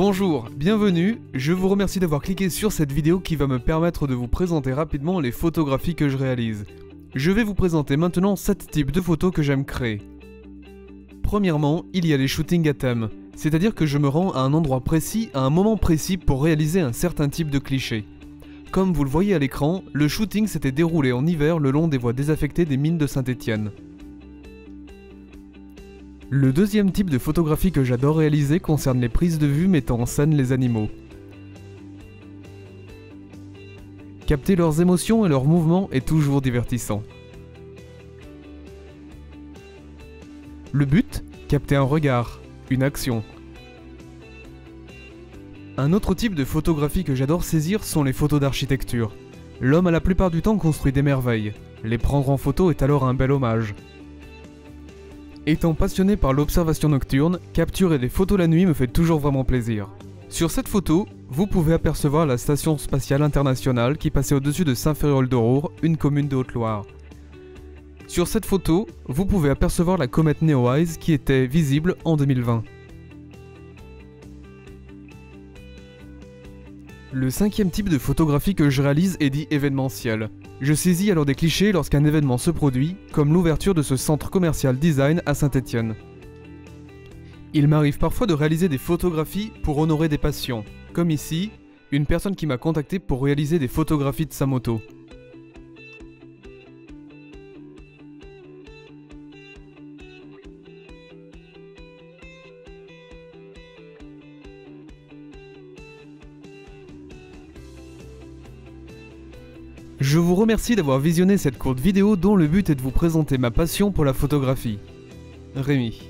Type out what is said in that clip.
Bonjour, bienvenue, je vous remercie d'avoir cliqué sur cette vidéo qui va me permettre de vous présenter rapidement les photographies que je réalise. Je vais vous présenter maintenant 7 types de photos que j'aime créer. Premièrement, il y a les shootings à thème, c'est-à-dire que je me rends à un endroit précis à un moment précis pour réaliser un certain type de cliché. Comme vous le voyez à l'écran, le shooting s'était déroulé en hiver le long des voies désaffectées des mines de Saint-Étienne. Le deuxième type de photographie que j'adore réaliser concerne les prises de vue mettant en scène les animaux. Capter leurs émotions et leurs mouvements est toujours divertissant. Le but Capter un regard, une action. Un autre type de photographie que j'adore saisir sont les photos d'architecture. L'homme a la plupart du temps construit des merveilles. Les prendre en photo est alors un bel hommage. Étant passionné par l'observation nocturne, capturer des photos la nuit me fait toujours vraiment plaisir. Sur cette photo, vous pouvez apercevoir la Station Spatiale Internationale qui passait au-dessus de Saint-Ferréol-d'Aurore, une commune de Haute-Loire. Sur cette photo, vous pouvez apercevoir la comète Neowise qui était visible en 2020. Le cinquième type de photographie que je réalise est dit événementiel. Je saisis alors des clichés lorsqu'un événement se produit, comme l'ouverture de ce centre commercial design à Saint-Étienne. Il m'arrive parfois de réaliser des photographies pour honorer des passions, comme ici, une personne qui m'a contacté pour réaliser des photographies de sa moto. Je vous remercie d'avoir visionné cette courte vidéo dont le but est de vous présenter ma passion pour la photographie. Rémi.